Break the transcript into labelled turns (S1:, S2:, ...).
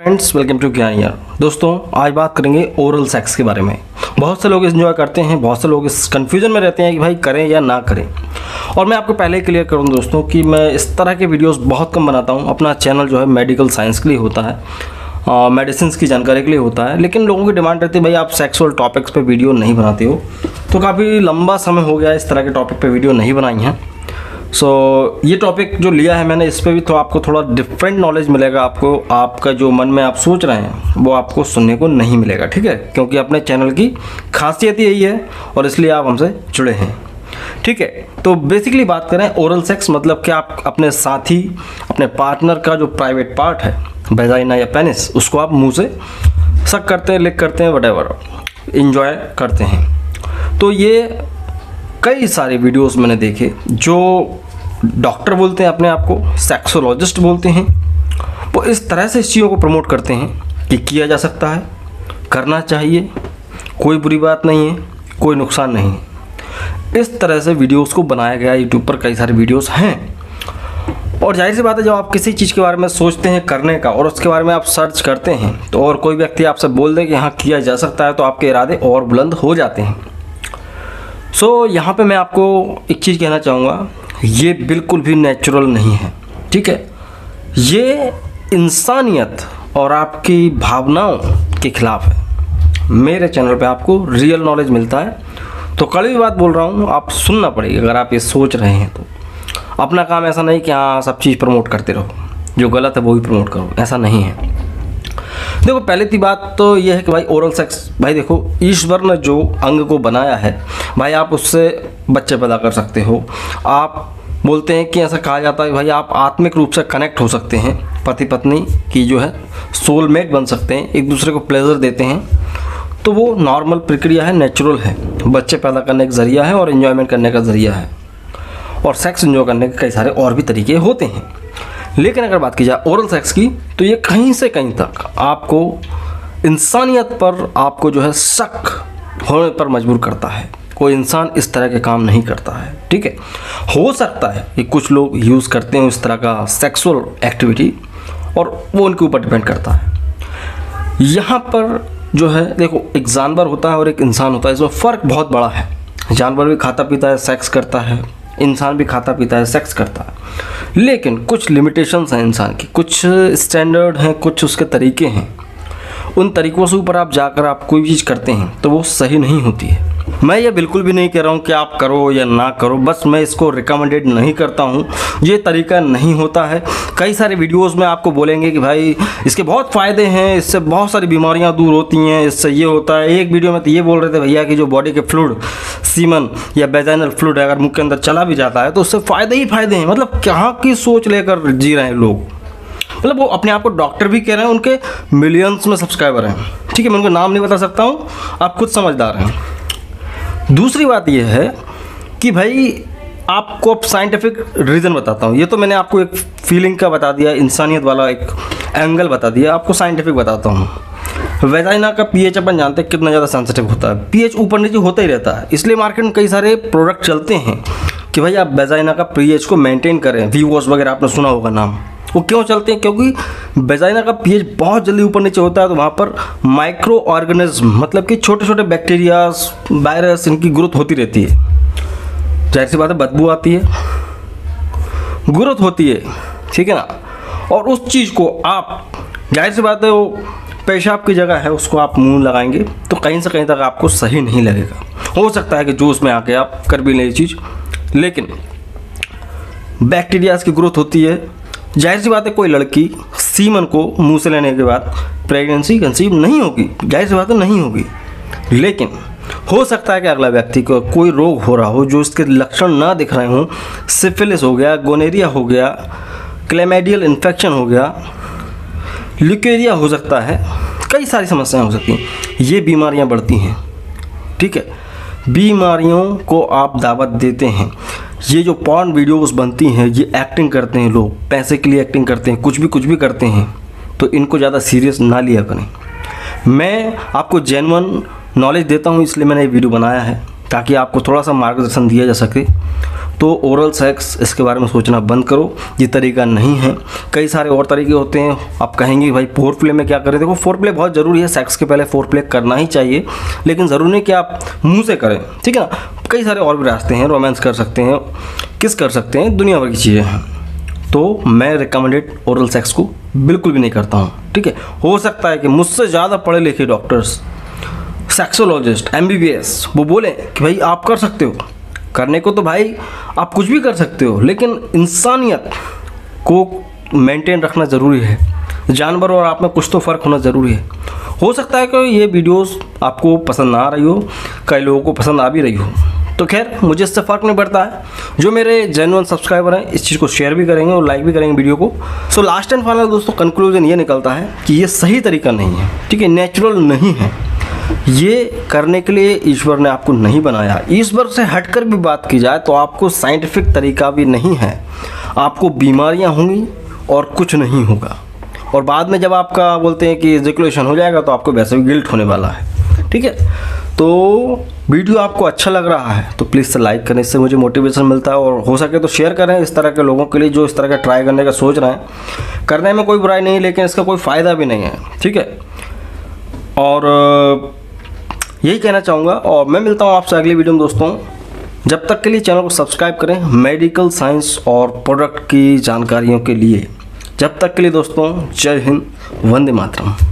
S1: Friends welcome to ज्ञान यार दोस्तों, आज बात करेंगे ओरल सेक्स के बारे में। बहुत से लोग इन्जॉय करते हैं, बहुत से लोग इस कन्फ्यूज़न में रहते हैं कि भाई करें या ना करें। और मैं आपको पहले क्लियर करूँ दोस्तों कि मैं इस तरह के वीडियोस बहुत कम बनाता हूँ। अपना चैनल जो है मेडिकल साइंस के लिए होता है मेडिसिन की जानकारी के लिए होता है। लेकिन लोगों की डिमांड रहती है, भाई आप सेक्सुअल टॉपिक्स पर वीडियो नहीं बनाते हो। तो काफ़ी लंबा समय हो गया इस तरह के टॉपिक पर वीडियो नहीं बनाई हैं। सो so, ये टॉपिक जो लिया है मैंने इस पर भी तो आपको थोड़ा डिफरेंट नॉलेज मिलेगा आपको आपका जो मन में आप सोच रहे हैं वो आपको सुनने को नहीं मिलेगा ठीक है? क्योंकि अपने चैनल की खासियत यही है और इसलिए आप हमसे जुड़े हैं ठीक है? तो बेसिकली बात करें ओरल सेक्स मतलब कि आप अपने साथी अपने पार्टनर का जो प्राइवेट पार्ट है बेजाइना या पेनिस उसको आप मुँह से सक करते हैं लिक करते हैं वट इंजॉय करते हैं। तो ये कई सारे वीडियोस मैंने देखे जो डॉक्टर बोलते हैं अपने आप को सेक्सोलॉजिस्ट बोलते हैं। वो इस तरह से इस चीज़ों को प्रमोट करते हैं कि किया जा सकता है, करना चाहिए, कोई बुरी बात नहीं है, कोई नुकसान नहीं है। इस तरह से वीडियोस को बनाया गया यूट्यूब पर कई सारे वीडियोस हैं। और ज़ाहिर सी बात है, जब आप किसी चीज़ के बारे में सोचते हैं करने का और उसके बारे में आप सर्च करते हैं तो और कोई व्यक्ति आपसे बोल दे कि हाँ किया जा सकता है तो आपके इरादे और बुलंद हो जाते हैं। सो so, यहाँ पे मैं आपको एक चीज़ कहना चाहूँगा ये बिल्कुल भी नेचुरल नहीं है ठीक है? ये इंसानियत और आपकी भावनाओं के खिलाफ है। मेरे चैनल पे आपको रियल नॉलेज मिलता है। तो कड़ी बात बोल रहा हूँ आप सुनना पड़ेगी अगर आप ये सोच रहे हैं तो। अपना काम ऐसा नहीं कि हाँ सब चीज़ प्रमोट करते रहो। जो गलत है वो भी प्रमोट करो ऐसा नहीं है। देखो, पहले की बात तो ये है कि भाई ओरल सेक्स भाई देखो, ईश्वर ने जो अंग को बनाया है, भाई आप उससे बच्चे पैदा कर सकते हो। आप बोलते हैं कि ऐसा कहा जाता है, भाई आप आत्मिक रूप से कनेक्ट हो सकते हैं। पति पत्नी की जो है सोलमेट बन सकते हैं, एक दूसरे को प्लेजर देते हैं। तो वो नॉर्मल प्रक्रिया है नेचुरल है। बच्चे पैदा करने का ज़रिया है और इन्जॉयमेंट करने का ज़रिया है। और सेक्स इन्जॉय करने के कई सारे और भी तरीके होते हैं। लेकिन अगर बात की जाए ओरल सेक्स की तो ये कहीं से कहीं तक आपको इंसानियत पर आपको जो है शक होने पर मजबूर करता है। कोई इंसान इस तरह के काम नहीं करता है, ठीक है? हो सकता है कि कुछ लोग यूज़ करते हैं इस तरह का सेक्सुअल एक्टिविटी और वो उनके ऊपर डिपेंड करता है। यहाँ पर जो है, देखो, एक जानवर होता है और एक इंसान होता है, इसमें फ़र्क बहुत बड़ा है। जानवर भी खाता पीता है सेक्स करता है। इंसान भी खाता पीता है सेक्स करता है। लेकिन कुछ लिमिटेशंस हैं इंसान की कुछ स्टैंडर्ड हैं कुछ उसके तरीके हैं। उन तरीक़ों से ऊपर आप जाकर आप कोई भी चीज़ करते हैं तो वो सही नहीं होती है। मैं ये बिल्कुल भी नहीं कह रहा हूँ कि आप करो या ना करो, बस मैं इसको रिकमेंडेड नहीं करता हूँ। ये तरीका नहीं होता है। कई सारे वीडियोस में आपको बोलेंगे कि भाई, इसके बहुत फ़ायदे हैं, इससे बहुत सारी बीमारियाँ दूर होती हैं, इससे ये होता है। एक वीडियो में तो ये बोल रहे थे भैया कि जो बॉडी के फ्लूड सीमन या बेजाइनल फ्लूड अगर मुख के अंदर चला भी जाता है तो उससे फ़ायदे ही फ़ायदे हैं। मतलब कहाँ की सोच लेकर जी रहे हैं लोग? मतलब वो अपने आप को डॉक्टर भी कह रहे हैं, उनके मिलियंस में सब्सक्राइबर हैं। ठीक है, मैं उनका नाम नहीं बता सकता हूँ, आप खुद समझदार हैं। दूसरी बात यह है कि भाई, आपको अब साइंटिफिक रीज़न बताता हूँ। ये तो मैंने आपको एक फीलिंग का बता दिया, इंसानियत वाला एक एंगल बता दिया, आपको साइंटिफिक बताता हूँ। वेजाइना का पीएच अपन जानते हैं कितना ज़्यादा सेंसिटिव होता है। पीएच ऊपर नीचे होता ही रहता है। इसलिए मार्केट में कई सारे प्रोडक्ट चलते हैं कि भाई आप वेजाइना का पीएच को मेंटेन करें। वी वॉश वगैरह आपने सुना होगा नाम। वो क्यों चलते हैं? क्योंकि बेजाइना का पीएच बहुत जल्दी ऊपर नीचे होता है तो वहाँ पर माइक्रो ऑर्गेनिज्म मतलब कि छोटे छोटे बैक्टीरिया वायरस इनकी ग्रोथ होती रहती है। ज़ाहिर सी बात है, बदबू आती है। ग्रोथ होती है, ठीक है ना? और उस चीज़ को आप, ज़ाहिर सी बात है, वो पेशाब की जगह है, उसको आप मुँह लगाएँगे तो कहीं से कहीं तक आपको सही नहीं लगेगा। हो सकता है कि जूस में आके आप कर भी लें चीज़, लेकिन बैक्टीरियाज की ग्रोथ होती है ज़ाहिर सी बात है, कोई लड़की सीमन को मुँह से लेने के बाद प्रेगनेंसी कंसीव नहीं होगी। ज़ाहिर सी बात है, नहीं होगी। लेकिन हो सकता है कि अगला व्यक्ति को कोई रोग हो रहा हो, जो उसके लक्षण ना दिख रहे हों। सिफिलिस हो गया गोनेरिया हो गया क्लेमेडियल इन्फेक्शन हो गया ल्यूकेरिया हो सकता है। कई सारी समस्याएँ हो सकती हैं। ये बीमारियाँ बढ़ती हैं। ठीक है? बीमारियों को आप दावत देते हैं। ये जो पॉन वीडियोस बनती हैं, ये एक्टिंग करते हैं लोग। पैसे के लिए एक्टिंग करते हैं, कुछ भी कुछ भी करते हैं तो इनको ज़्यादा सीरियस ना लिया करें। मैं आपको जेनवन नॉलेज देता हूँ, इसलिए मैंने ये वीडियो बनाया है, ताकि आपको थोड़ा सा मार्गदर्शन दिया जा सके। तो ओरल सेक्स इसके बारे में सोचना बंद करो, ये तरीका नहीं है। कई सारे और तरीके होते हैं, आप कहेंगे भाई फोर प्ले में क्या करें? देखो फोर प्ले बहुत ज़रूरी है सेक्स के पहले फोर प्ले करना ही चाहिए, लेकिन ज़रूरी नहीं कि आप मुँह से करें, ठीक है ना? कई सारे और भी रास्ते हैं रोमांस कर सकते हैं, किस कर सकते हैं? दुनिया भर की चीज़ें हैं। तो मैं रिकमेंडेड ओरल सेक्स को बिल्कुल भी नहीं करता हूँ, ठीक है? हो सकता है कि मुझसे ज़्यादा पढ़े लिखे डॉक्टर्स सेक्सोलॉजिस्ट एमबीबीएस वो बोले कि भाई आप कर सकते हो। करने को तो भाई आप कुछ भी कर सकते हो, लेकिन इंसानियत को मेंटेन रखना ज़रूरी है। जानवर और आप में कुछ तो फ़र्क होना ज़रूरी है। हो सकता है कि ये वीडियोस आपको पसंद ना आ रही हो, कई लोगों को पसंद आ भी रही हो। तो खैर, मुझे इससे फ़र्क नहीं पड़ता है। जो मेरे जेनुअन सब्सक्राइबर हैं, इस चीज़ को शेयर भी करेंगे और लाइक भी करेंगे वीडियो को। सो लास्ट एंड फाइनल दोस्तों कंक्लूजन ये निकलता है कि ये सही तरीका नहीं है। ठीक है नेचुरल नहीं है। ये करने के लिए ईश्वर ने आपको नहीं बनाया। ईश्वर से हटकर भी बात की जाए तो आपको साइंटिफिक तरीका भी नहीं है। आपको बीमारियाँ होंगी और कुछ नहीं होगा। और बाद में जब आपका बोलते हैं कि एजुकेशन हो जाएगा तो आपको वैसे भी गिल्ट होने वाला है। ठीक है? तो वीडियो आपको अच्छा लग रहा है तो प्लीज़ लाइक करें, इससे मुझे मोटिवेशन मिलता है और हो सके तो शेयर करें इस तरह के लोगों के लिए जो इस तरह का ट्राई करने का सोच रहे हैं। करने में कोई बुराई नहीं, लेकिन इसका कोई फ़ायदा भी नहीं है। ठीक है? और यही कहना चाहूँगा और मैं मिलता हूँ आपसे अगली वीडियो में दोस्तों। जब तक के लिए चैनल को सब्सक्राइब करें मेडिकल साइंस और प्रोडक्ट की जानकारियों के लिए। जब तक के लिए दोस्तों, जय हिंद, वंदे मातरम।